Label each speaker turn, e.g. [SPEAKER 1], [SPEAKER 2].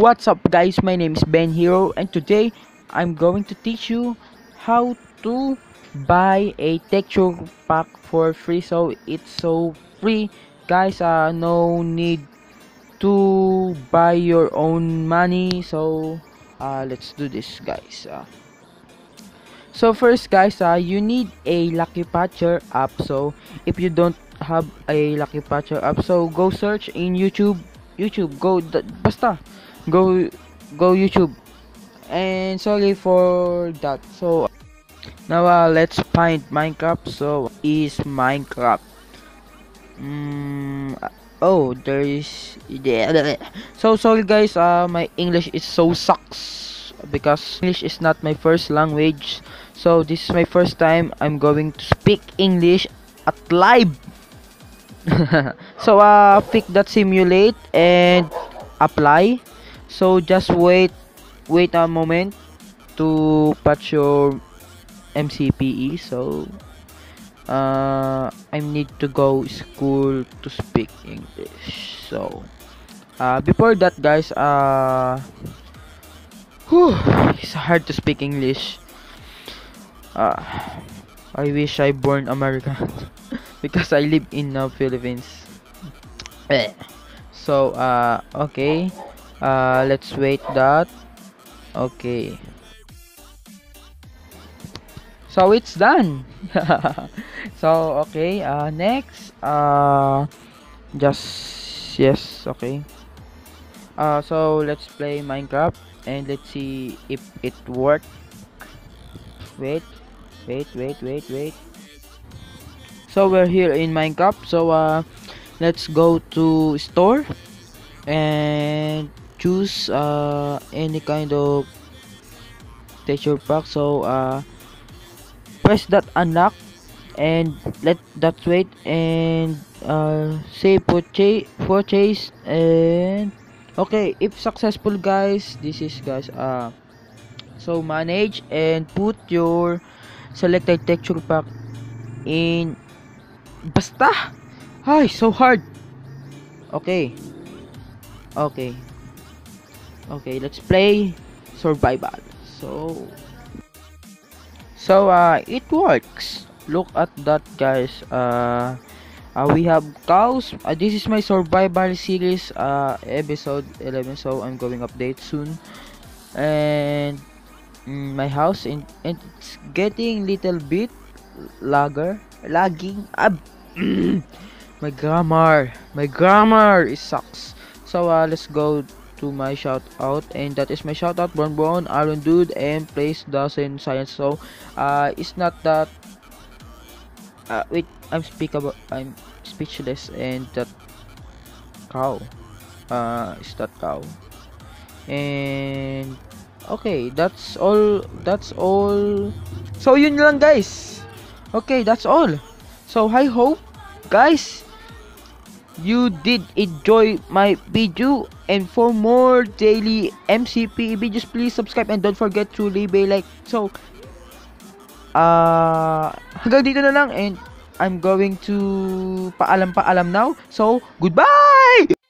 [SPEAKER 1] What's up guys, my name is Ben Hero and today I'm going to teach you how to buy a texture pack for free. So it's so free. Guys uh no need to buy your own money. So uh let's do this guys. Uh, so first guys uh you need a lucky patcher app. So if you don't have a lucky patcher app so go search in youtube. Youtube go basta go go youtube. And sorry for that. So now uh, let's find minecraft. So is minecraft? Mm, oh there is yeah. so sorry guys. Uh my english is so sucks because english is not my first language. So this is my first time i'm going to speak english at live. So uh pick that simulate and apply so just wait wait a moment to patch your MCPE so uh, I need to go school to speak English. So uh, before that guys uh, whew, it's hard to speak English. Uh, I wish I born American because I live in the Philippines. So uh, okay uh, let's wait that. Okay. So it's done. So okay uh, next uh, just yes okay. Uh, so let's play minecraft and let's see if it worked wait wait wait wait wait. So we're here in minecraft. So uh let's go to store and choose uh, any kind of texture pack. So uh, press that unlock and let that wait and uh, say purchase purchase and okay if successful guys this is guys uh so manage and put your selected texture pack in basta! Hi so hard! Okay. Okay okay let's play survival. So so uh it works. Look at that guys. Uh, uh we have cows. Uh, this is my survival series uh episode 11 so i'm going update soon. And mm, my house and, and it's getting little bit lagger lagging up. My grammar my grammar is sucks. So uh let's go to my shout out and that is my shout out Bon Bon, Aaron Dude and Place Dozen Science. So uh it's not that uh wait I'm speakable I'm speechless and that cow uh is that cow. And okay that's all that's all. So yun lang guys. Okay that's all. So I hope guys you did enjoy my video. And for more daily MCP videos please subscribe and don't forget to leave a like. So uh hanggang dito na lang. And I'm going to paalam paalam now. So goodbye